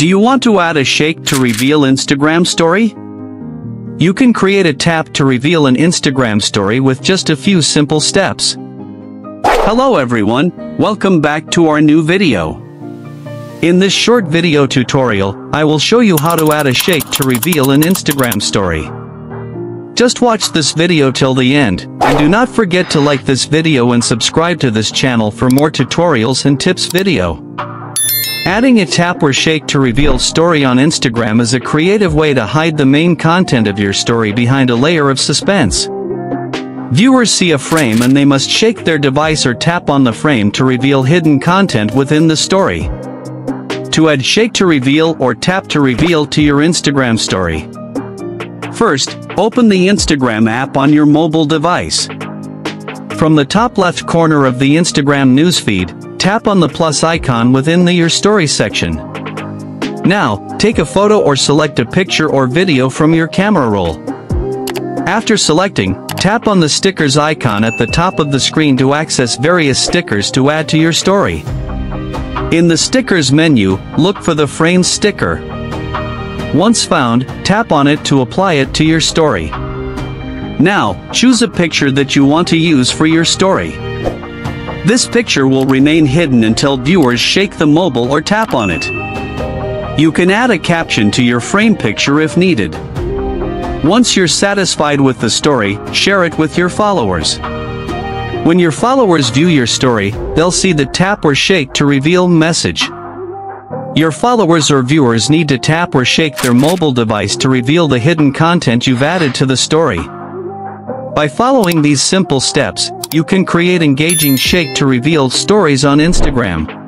Do you want to add a shake to reveal Instagram story? You can create a tap to reveal an Instagram story with just a few simple steps. Hello everyone, welcome back to our new video. In this short video tutorial, I will show you how to add a shake to reveal an Instagram story. Just watch this video till the end, and do not forget to like this video and subscribe to this channel for more tutorials and tips video. Adding a tap or shake to reveal story on Instagram is a creative way to hide the main content of your story behind a layer of suspense. Viewers see a frame and they must shake their device or tap on the frame to reveal hidden content within the story. To add shake to reveal or tap to reveal to your Instagram story. First, open the Instagram app on your mobile device. From the top left corner of the Instagram newsfeed, tap on the plus icon within the Your Story section. Now, take a photo or select a picture or video from your camera roll. After selecting, tap on the stickers icon at the top of the screen to access various stickers to add to your story. In the stickers menu, look for the frame sticker. Once found, tap on it to apply it to your story. Now, choose a picture that you want to use for your story. This picture will remain hidden until viewers shake the mobile or tap on it. You can add a caption to your frame picture if needed. Once you're satisfied with the story, share it with your followers. When your followers view your story, they'll see the tap or shake to reveal message. Your followers or viewers need to tap or shake their mobile device to reveal the hidden content you've added to the story. By following these simple steps, you can create engaging shake to reveal stories on Instagram.